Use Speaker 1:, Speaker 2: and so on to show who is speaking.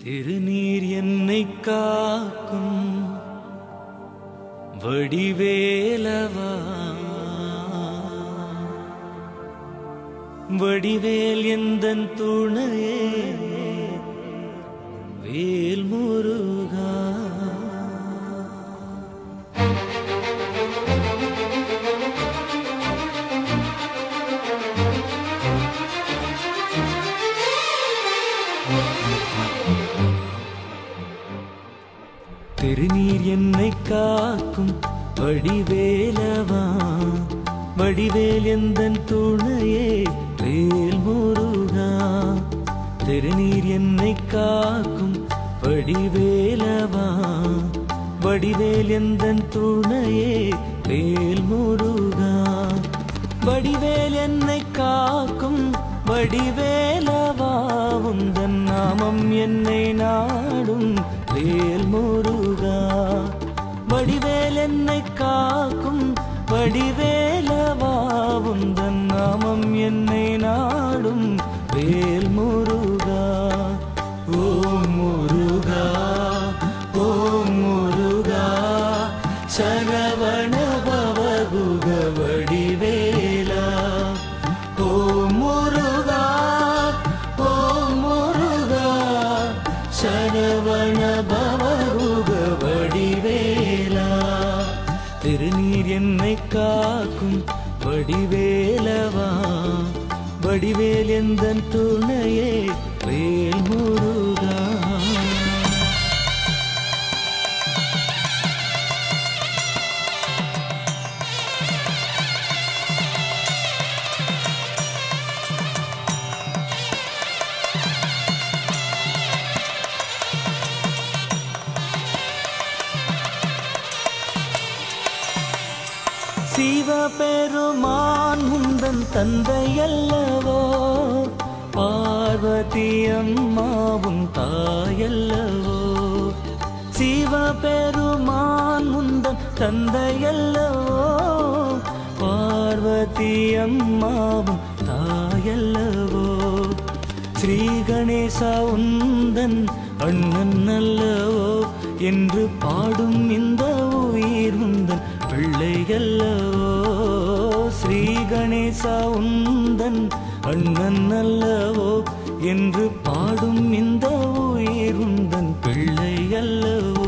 Speaker 1: திருநீர் என்னை காக்கும் வடிவேலவா? வடிவேல் எந்தன் துணையே வேல் முருகா திருநீர் என்னை காக்கும். வடிவேலவா? வடிவேல் எந்தன் துணையே? வேல் முருகா? திருநீர் என்னை காக்கும். வடிவேலவா? வடிவேல் எந்தன் துணையே? வேல் முருகா? வடிவேல் என்னை காக்கும். வடிவேல உந்தன் நாமம் என்னை நாடும். வேல் முருகா வடிவேல் என்னை காக்கும். வடிவேலவா உந்தன் நாமம் என்னை நாடும். வேல் முருகா. திருநீர் என்னை காக்கும். வடிவேலவா? வடிவேல் எந்த துணையே? வேல் முருகா சிவபெருமான் முந்தன் தந்தையல்லவோ? பார்வதி அம்மாவும் தாயல்லவோ? சிவபெருமான் முந்தன் தந்தையல்லவோ? பார்வதி அம்மாவும் தாயல்லவோ? ஸ்ரீ கணேசா உந்தன் அண்ணன் அல்லவோ? என்று பாடும் இந்த உயிர் உந்தன் பிள்ளையல்லவோ ஸ்ரீ கணேசா உந்தன் அண்ணன் அல்லவோ என்று பாடும் இந்த உயிருந்தன் பிள்ளையல்லவோ.